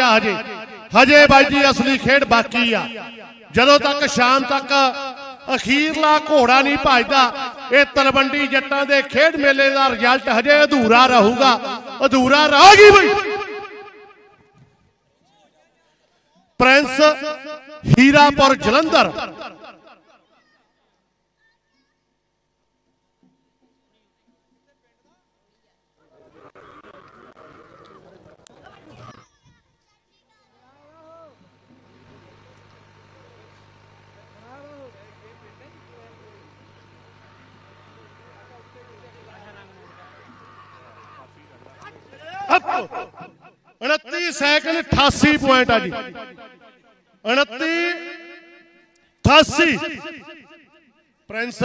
Match ਹਜੇ? ਹਜੇ ਬਾਈ ਜੀ ਅਸਲੀ ਖੇਡ ਬਾਕੀ ਆ। ਜਦੋਂ ਤੱਕ ਸ਼ਾਮ ਤੱਕ ਅਖੀਰਲਾ ਘੋੜਾ ਨਹੀਂ ਭਜਦਾ, ਇਹ ਤਲਵੰਡੀ ਜੱਟਾਂ ਦੇ ਖੇਡ ਮੇਲੇ ਦਾ ਰਿਜ਼ਲਟ ਹਜੇ ਅਧੂਰਾ ਰਹੂਗਾ। ਅਧੂਰਾ ਰਹੇਗੀ ਬਈ? Prince Hirapur Jalandhar. 29 second 88 point ਆ ਜੀ। 29 88 ਪ੍ਰਿੰਸ